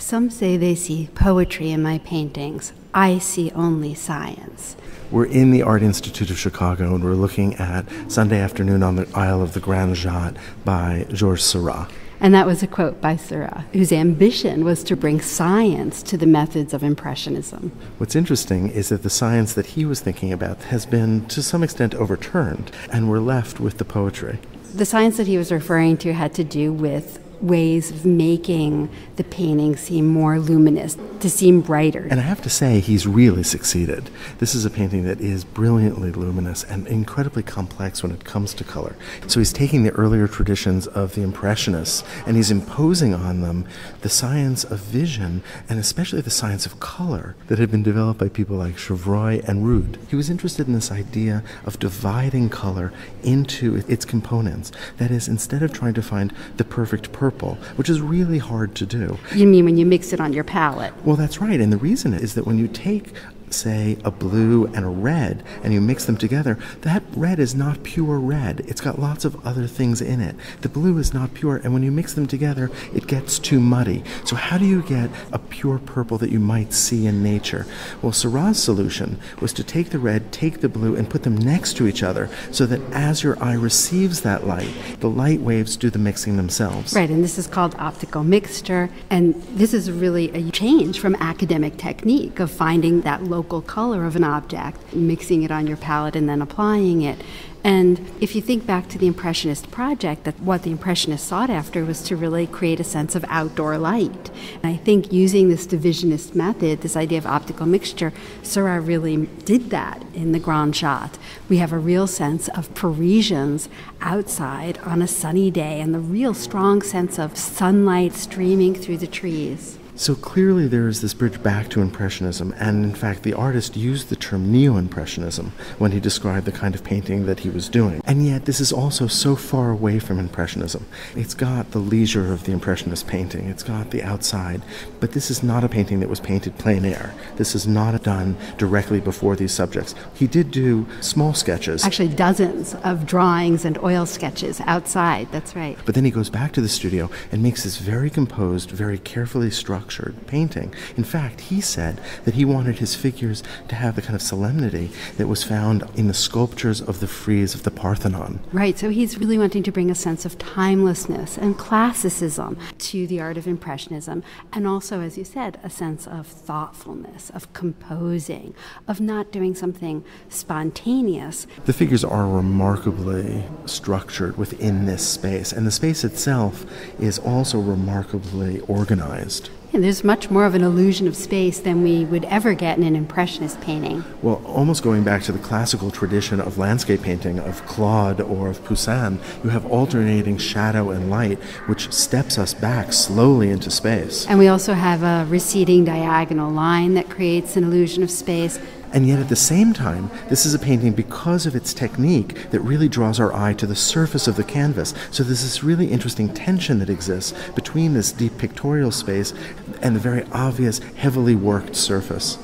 Some say they see poetry in my paintings. I see only science. We're in the Art Institute of Chicago and we're looking at Sunday Afternoon on the Isle of the Grande Jatte by Georges Seurat. And that was a quote by Seurat, whose ambition was to bring science to the methods of Impressionism. What's interesting is that the science that he was thinking about has been, to some extent, overturned, and we're left with the poetry. The science that he was referring to had to do with ways of making the painting seem more luminous, to seem brighter. And I have to say, he's really succeeded. This is a painting that is brilliantly luminous and incredibly complex when it comes to color. So he's taking the earlier traditions of the Impressionists and he's imposing on them the science of vision and especially the science of color that had been developed by people like Chevreul and Rood. He was interested in this idea of dividing color into its components. That is, instead of trying to find the perfect purple, purple, which is really hard to do. You mean when you mix it on your palette? Well, that's right. And the reason is that when you take say, a blue and a red, and you mix them together, that red is not pure red. It's got lots of other things in it. The blue is not pure, and when you mix them together, it gets too muddy. So, how do you get a pure purple that you might see in nature? Well, Seurat's solution was to take the red, take the blue, and put them next to each other so that as your eye receives that light, the light waves do the mixing themselves. Right, and this is called optical mixture, and this is really a change from academic technique of finding that low local color of an object, mixing it on your palette and then applying it. And if you think back to the Impressionist project, that what the Impressionists sought after was to really create a sense of outdoor light. And I think using this divisionist method, this idea of optical mixture, Seurat really did that in the Grande Jatte. We have a real sense of Parisians outside on a sunny day and the real strong sense of sunlight streaming through the trees. So clearly, there is this bridge back to Impressionism, and in fact, the artist used the term Neo Impressionism when he described the kind of painting that he was doing. And yet, this is also so far away from Impressionism. It's got the leisure of the Impressionist painting, it's got the outside, but this is not a painting that was painted plein air. This is not done directly before these subjects. He did do small sketches. Actually, dozens of drawings and oil sketches outside, that's right. But then he goes back to the studio and makes this very composed, very carefully structured structured painting. In fact, he said that he wanted his figures to have the kind of solemnity that was found in the sculptures of the frieze of the Parthenon. Right, so he's really wanting to bring a sense of timelessness and classicism to the art of Impressionism, and also, as you said, a sense of thoughtfulness, of composing, of not doing something spontaneous. The figures are remarkably structured within this space, and the space itself is also remarkably organized. There's much more of an illusion of space than we would ever get in an Impressionist painting. Well, almost going back to the classical tradition of landscape painting of Claude or of Poussin, you have alternating shadow and light, which steps us back slowly into space. And we also have a receding diagonal line that creates an illusion of space. And yet, at the same time, this is a painting because of its technique that really draws our eye to the surface of the canvas. So there's this really interesting tension that exists between this deep pictorial space and the very obvious, heavily worked surface.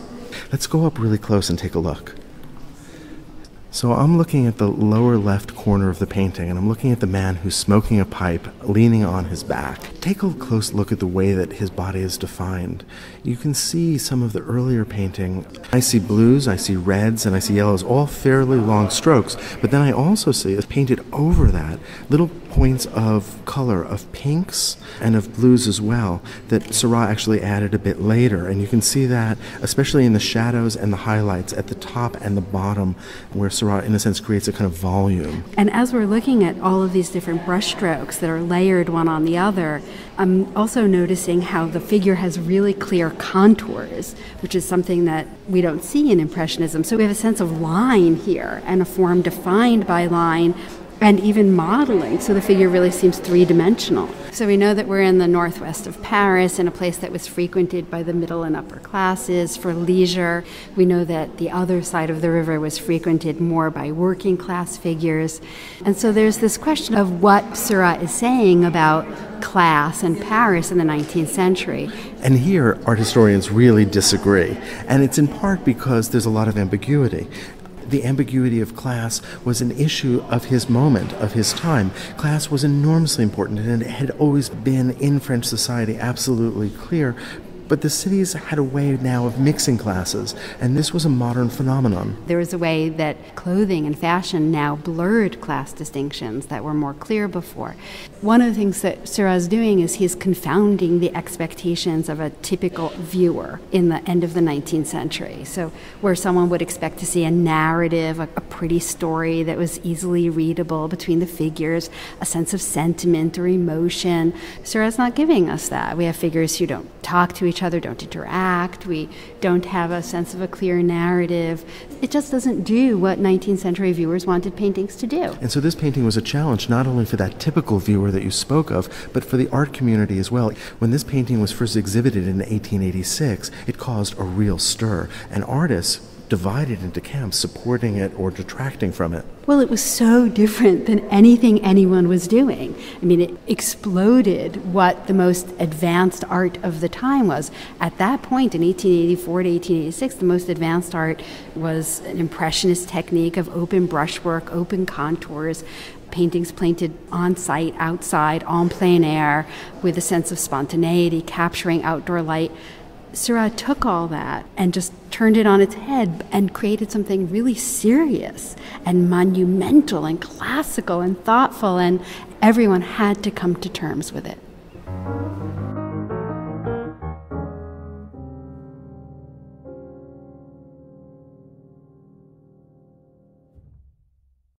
Let's go up really close and take a look. So I'm looking at the lower left corner of the painting, and I'm looking at the man who's smoking a pipe, leaning on his back. Take a close look at the way that his body is defined. You can see some of the earlier painting. I see blues, I see reds, and I see yellows, all fairly long strokes, but then I also see, painted over that, little points of color, of pinks and of blues as well, that Seurat actually added a bit later. And you can see that, especially in the shadows and the highlights at the top and the bottom, where Seurat, in a sense, creates a kind of volume. And as we're looking at all of these different brushstrokes that are layered one on the other, I'm also noticing how the figure has really clear contours, which is something that we don't see in Impressionism. So we have a sense of line here and a form defined by line and even modeling, so the figure really seems three dimensional. So we know that we're in the northwest of Paris, in a place that was frequented by the middle and upper classes for leisure. We know that the other side of the river was frequented more by working class figures. And so there's this question of what Seurat is saying about class and Paris in the 19th century. And here, art historians really disagree. And it's in part because there's a lot of ambiguity the ambiguity of class was an issue of his moment, of his time. Class was enormously important and it had always been in French society absolutely clear. But the cities had a way now of mixing classes, and this was a modern phenomenon. There was a way that clothing and fashion now blurred class distinctions that were more clear before. One of the things that Seurat is doing is he's confounding the expectations of a typical viewer in the end of the 19th century. So, where someone would expect to see a narrative, a, a pretty story that was easily readable between the figures, a sense of sentiment or emotion, Seurat's not giving us that. We have figures who don't talk to each other, don't interact, we don't have a sense of a clear narrative. It just doesn't do what 19th century viewers wanted paintings to do. And so this painting was a challenge not only for that typical viewer that you spoke of, but for the art community as well. When this painting was first exhibited in 1886, it caused a real stir, and artists divided into camps supporting it or detracting from it. Well, it was so different than anything anyone was doing. I mean, it exploded what the most advanced art of the time was. At that point, in 1884 to 1886, the most advanced art was an impressionist technique of open brushwork, open contours, paintings painted on site, outside, en plein air, with a sense of spontaneity, capturing outdoor light. Seurat took all that and just turned it on its head and created something really serious and monumental and classical and thoughtful, and everyone had to come to terms with it.